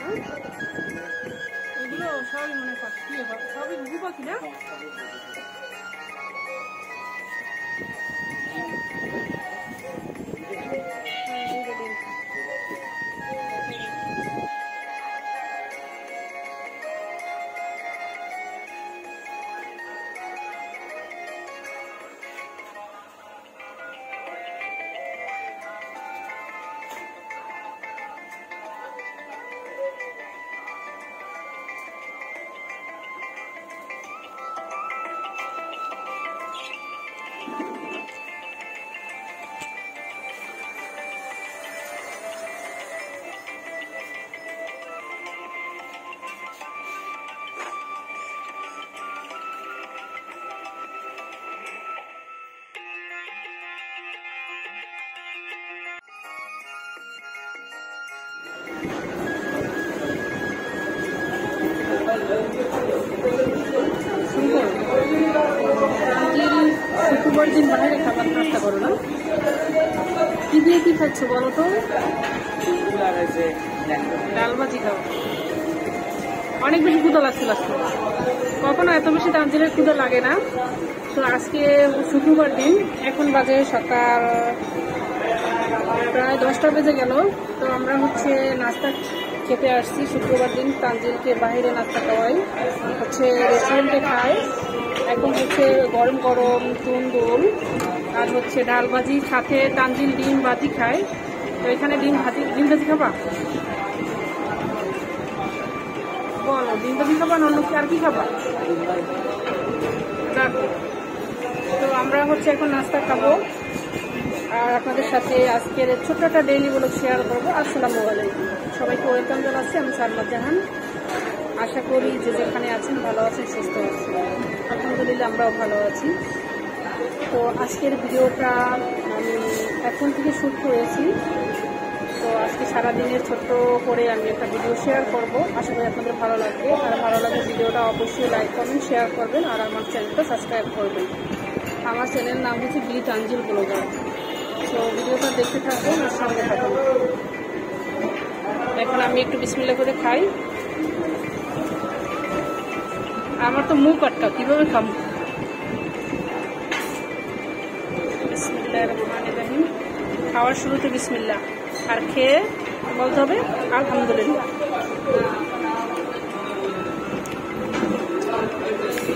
হ্যাঁ? এগুলো সবই মনে পাখি কি ব্যাপার? সবই ঘুঘু পাখি না শুক্রবার দিন খাবার বলো তো? খাও। অনেক বেশি ক্ষুদা লাগছিল আজকে। কখনো এত বেশি তাঞ্জিলের ক্ষুদা লাগে না। তো আজকে শুক্রবার দিন এখন বাজে সকাল প্রায় দশটা বেজে গেল। তো আমরা হচ্ছে নাস্তা খেতে আসছি শুক্রবার দিন, তানজিলকে বাইরে নাস্তা খাওয়াই হচ্ছে রেস্টুরেন্টে খাই এখন হচ্ছে গরম গরম তুন্দুল আর হচ্ছে ডাল ভাজি, সাথে তানজিল ডিম ভাজি খায়। তো এখানে ডিম ভাজি ডিম ভাজি খাবা? বলো, ডিম ভাজি খাবা না অন্য আর কি খাবা? তো আমরা হচ্ছে এখন নাস্তা খাব। আর আপনাদের সাথে আজকের ছোট্ট একটা ডেইলি ব্লগ শেয়ার করব। আসসালামু আলাইকুম। সবাইকে ওয়েলকাম জানাচ্ছি। আমি সারমত জাহান। আশা করি যে যেখানে আছেন ভালো আছেন, সুস্থ আছেন। আলহামদুলিল্লাহ আমরাও ভালো আছি। তো আজকের ভিডিওটা আমি এখন থেকে শুট করেছি। তো আজকে সারাদিনের ছোট্ট করে আমি একটা ভিডিও শেয়ার করব। আশা করি আপনাদের ভালো লাগবে। আর ভালো লাগলে ভিডিওটা অবশ্যই লাইক করবেন শেয়ার করবেন। আর আমার চ্যানেলটা সাবস্ক্রাইব করবেন। আমার চ্যানেলের নাম হচ্ছে বি তানজিল ব্লগার তো ভিডিওটা দেখতে থাকুন আর সঙ্গে থাকুন। এখন আমি একটু বিসমিল্লা করে খাই। আমার তো মুখ আটকা, কীভাবে খাম? রহিম খাওয়ার শুরুতে বিসমিল্লা আর খেয়ে বলতে হবে, আলহামদুলিল্লাহ।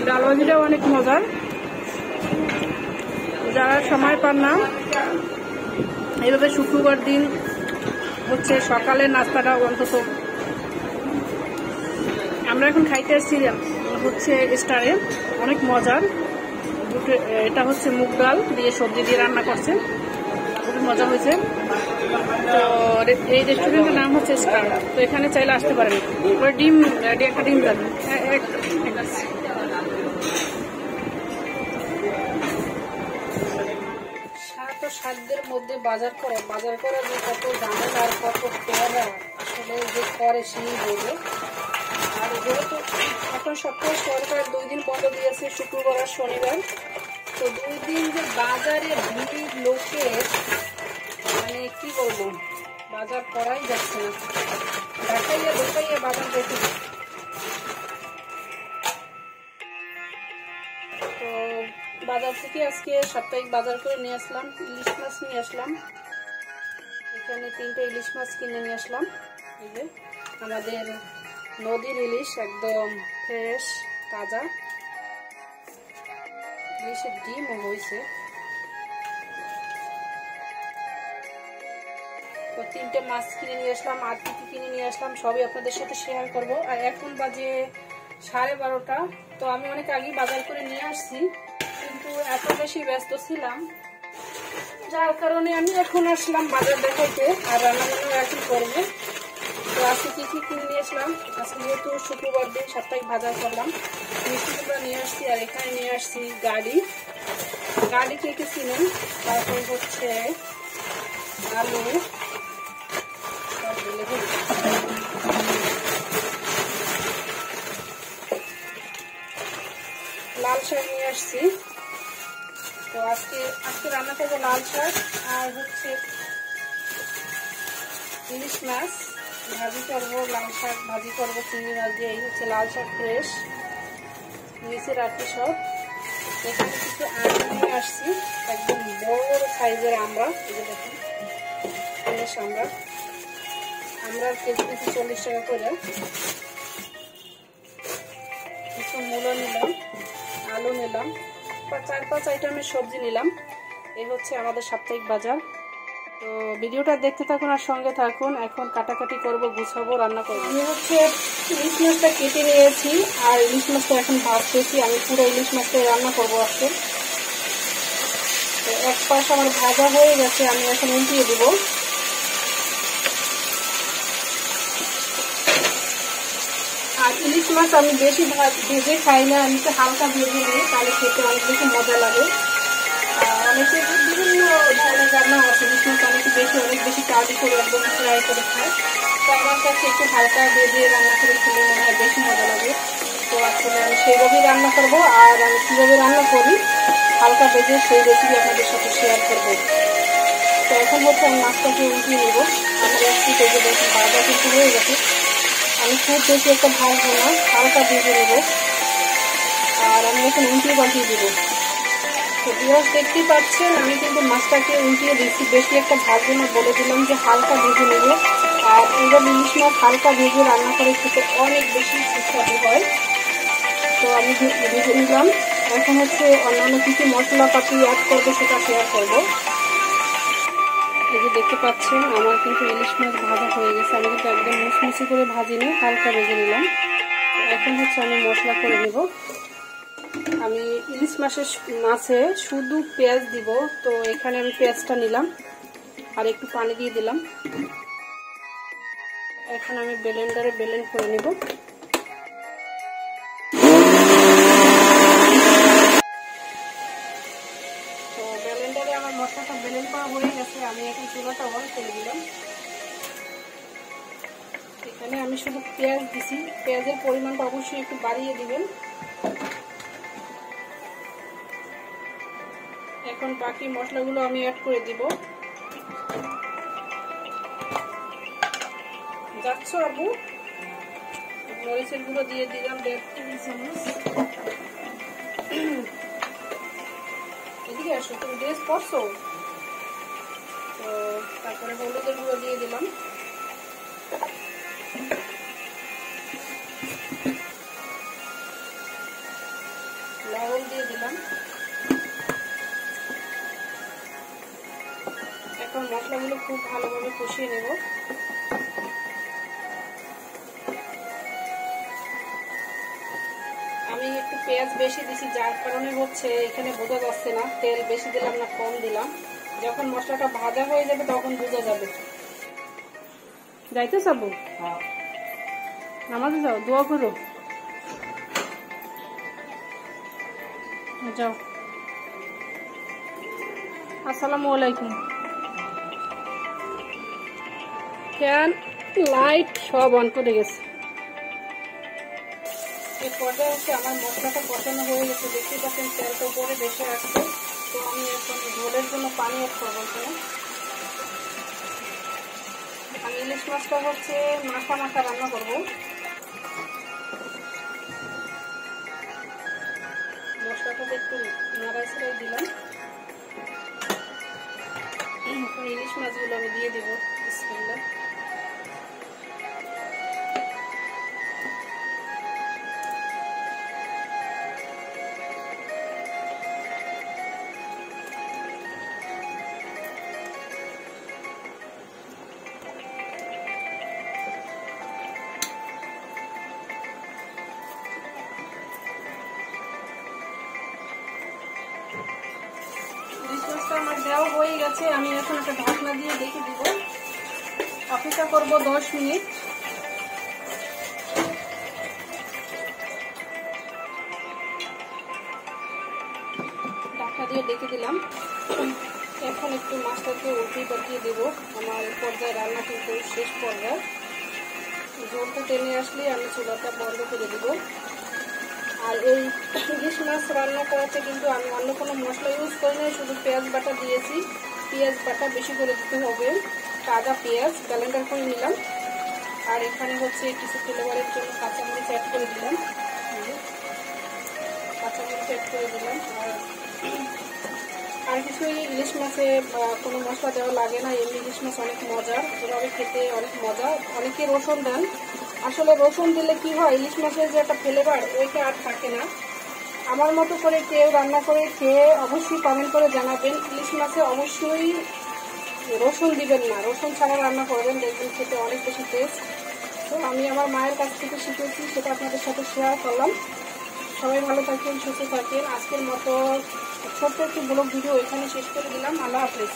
ডাল ভাজিটাও অনেক মজার। যারা সময় পান না এইভাবে শুক্রবার দিন হচ্ছে সকালের নাস্তাটা অন্তত আমরা এখন খাইতে এসেছিলাম হচ্ছে স্টারে। অনেক মজার। এটা হচ্ছে মুগ ডাল দিয়ে সবজি দিয়ে রান্না করছে। খুবই মজা হয়েছে। তো এই রেস্টুরেন্টের নাম হচ্ছে স্টার। তো এখানে চাইলে আসতে পারেন। ডিম একটা ডিম দেন মধ্যে বাজার করে, বাজার করা যে কত ঝামেলা আর কত পেয়ারা, আসলে যে করে সেই বোঝে আর যেহেতু এখন সপ্তাহে সরকার দুই দিন বন্ধ দিয়েছে, শুক্রবার আর শনিবার। তো দুই দিন যে বাজারে ভিড়, লোকের মানে কি বলব, বাজার করাই যাচ্ছে না। দেখাইয়া দেখাইয়া বাজার দেখে বাজার থেকে আজকে সাপ্তাহিক বাজার করে নিয়ে আসলাম, ইলিশ মাছ নিয়ে আসলাম। এখানে তিনটে ইলিশ মাছ কিনে নিয়ে আসলাম। এই যে আমাদের নদীর ইলিশ একদম ফ্রেশ, তাজা। ইলিশের ডিমও হয়েছে। তো তিনটে মাছ কিনে নিয়ে আসলাম, আর কি কিনে নিয়ে আসলাম, সবই আপনাদের সাথে শেয়ার করব। আর এখন বাজে সাড়ে বারোটা, তো আমি অনেক আগেই বাজার করে নিয়ে আসছি। কিন্তু এত বেশি ব্যস্ত ছিলাম। যার কারণে আমি এখন আসলাম বাজার দেখাইতে আর রান্না বান্না এখন করব। তো আজকে কি কি কিনে নিয়ে আসলাম? আজকে যেহেতু শুক্রবার দিন, সাপ্তাহিক বাজার করলাম। মিষ্টি কুমড়া নিয়ে আসছি আর এখানে নিয়ে আসছি গাড়ি। গাড়ি কে কে কিনেন তারপর হচ্ছে আলু। লাল শাক নিয়ে আসছি। আজকে আজকে রান্না করব লাল শাক আর হচ্ছে ইলিশ মাছ। ভাজি করব, লাল শাক, ভাজি করব, চিংড়ি মাছ এই হচ্ছে লাল শাক ফ্রেশ নিচে রাখি সব। এখানে কিছু আম আসছি। একদম বড় সাইজের আমরা। এই দেখুন ফ্রেশ আমরা। আমরা কেজি কেজি চল্লিশ টাকা করে। কিছু মূলো নিলাম, আলু নিলাম। চার পাঁচ আইটেমের সবজি নিলাম। এই হচ্ছে আমাদের সাপ্তাহিক বাজার। তো ভিডিওটা দেখতে থাকুন আর সঙ্গে থাকুন। এখন কাটাকাটি করব, গুছাবো, রান্না করব। আমি হচ্ছে ইলিশ মাছটা কেটে নিয়েছি আর ইলিশ মাছটা এখন ভাজতেছি। আমি পুরো ইলিশ মাছটা রান্না করব আজকে। তো এক পাশ আমার ভাজা হয়ে গেছে, আমি এখন উল্টিয়ে দেবো। আর ইলিশ মাছ আমি বেশি ভেজে খাই না আমি তো হালকা ভেজে নিই, তাহলে খেতে অনেক বেশি মজা লাগে। অনেকে বিভিন্ন ধরনের রান্না আছে, ইলিশ মাছ অনেকে বেশি, অনেক বেশি কাজ করে, একদম ফ্রাই করে খায়। তো আমার কাছে একটু হালকা ভেজে রান্না করে খেলে মনে হয় বেশি মজা লাগে। তো আসলে আমি সেইভাবেই রান্না করব, আর আমি কীভাবে রান্না করি, হালকা ভেজে সেই রেসিপি আপনাদের সাথে শেয়ার করব। তো এখন হচ্ছে আমি মাছটাকে উঠিয়ে নেব। আমার একটু ভেজে দেখুন বারবার কিন্তু হয়ে গেছে। আমি খুব বেশি একটা ভাজবো না, হালকা ভেজে নেব। আর আমি এখন উল্টিয়ে পাল্টিয়ে দেবো। তো বিয়াস দেখতেই পাচ্ছেন, আমি কিন্তু মাছটাকে উল্টিয়ে দিচ্ছি বেশি একটা ভাজবো না, বলে দিলাম যে হালকা ভেজে নেবে। আর এইভাবে ইলিশ মাছ হালকা ভেজে রান্না করে খেতে অনেক বেশি সুস্বাদু হয়। তো আমি ভেজে নিলাম। এখন হচ্ছে অন্যান্য কিছু মশলাপাতি অ্যাড করব সেটা শেয়ার করব। দেখতে পাচ্ছেন, আমার কিন্তু ইলিশ মাছ ভাজা হয়ে গেছে। আমি কিন্তু একদম মুচমুচি করে ভাজিনি হালকা ভেজে নিলাম। এখন হচ্ছে আমি মশলা করে নেব। আমি ইলিশ মাছের মাছে শুধু পেঁয়াজ দিব, তো এখানে আমি পেঁয়াজটা নিলাম আর একটু পানি দিয়ে দিলাম। এখন আমি বেলেন্ডারে বেলেন্ড করে নেব। মশলাটা ব্লেন্ড করা হয়ে গেছে, আমি এখন চুলাটা অন করে দিলাম এখানে আমি শুধু পেঁয়াজ দিছি। পেঁয়াজের পরিমাণটা অবশ্যই একটু বাড়িয়ে দিবেন। এখন বাকি মশলাগুলো আমি অ্যাড করে দিব। যাচ্ছ আবু মরিচের গুঁড়ো দিয়ে দিলাম দেড় টেবিল চামচ। এদিকে আসো, তুমি ড্রেস পরছো? তো তারপরে হলুদের গুঁড়ো দিয়ে দিলাম। লবণ দিয়ে দিলাম। এখন মশলাগুলো খুব ভালোভাবে কষিয়ে নেব। একটু পেঁয়াজ বেশি দিছি যার কারণে হচ্ছে এখানে বোঝা যাচ্ছে না তেল বেশি দিলাম না কম দিলাম। যখন মশলাটা ভাজা হয়ে যাবে তখন বোঝা যাবে। যাইতে যাব নামাজে যাও দোয়া করো। যাও। আসসালামু আলাইকুম। ফ্যান লাইট সব অন করে গেছে। পর্যায়ে হচ্ছে আমার মশলাটা কষানো হয়ে গেছে। দেখতে পাচ্ছেন, তেলটা উপরে বেশি আসছে। তো আমি এখন ঝোলের জন্য পানি অ্যাড করব আমি ইলিশ মাছটা হচ্ছে মাখা মাখা রান্না করব। মশলাটা একটু নাড়াই দিলাম। ইলিশ মাছগুলো আমি দিয়ে দেবো। আমার দেওয়া হয়ে গেছে, আমি এখন একটা ঢাকনা দিয়ে দেখে দিব। অপেক্ষা করব দশ মিনিট। ঢাকনা দিয়ে দেখে দিলাম। এখন একটু মাছটাকে উঠিয়ে পাঠিয়ে দেব। আমার পর্যায়ে রান্না কিন্তু শেষ পর্যায়ে। জলটা টেনে আসলে আমি চুলাটা বন্ধ করে দেবো। আর এই ইলিশ মাছ রান্না করাতে কিন্তু আমি অন্য কোনো মশলা ইউজ করি না শুধু পেঁয়াজ বাটা দিয়েছি। পেঁয়াজ বাটা বেশি করে দিতে হবে। তাজা পেঁয়াজ গ্যালেন্ডার করে নিলাম। আর এখানে হচ্ছে কিছু ফ্লেভারের জন্য কাঁচামরিচ অ্যাড করে দিলাম। কাঁচামরিচ অ্যাড করে দিলাম। আর আর কিছুই ইলিশ মাছে কোনো মশলা দেওয়া লাগে না। এমনি ইলিশ মাছ অনেক মজা এভাবে খেতে অনেক মজা। অনেকে রসুন দেন আসলে রসুন দিলে কি হয়? ইলিশ মাছের যে একটা ফ্লেভার ওইটা আর থাকে না। আমার মতো করে কেউ রান্না করে খেয়ে অবশ্যই কমেন্ট করে জানাবেন। ইলিশ মাছে অবশ্যই রসুন দিবেন না। রসুন ছাড়া রান্না করবেন দেখবেন খেতে অনেক বেশি টেস্ট তো আমি আমার মায়ের কাছ থেকে শিখেছি, সেটা আপনাদের সাথে শেয়ার করলাম। সবাই ভালো থাকেন, সুস্থ থাকেন। আজকের মতো ছোট্ট একটি ব্লগ ভিডিও এখানে শেষ করে দিলাম। আল্লাহ হাফিজ।